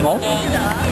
什么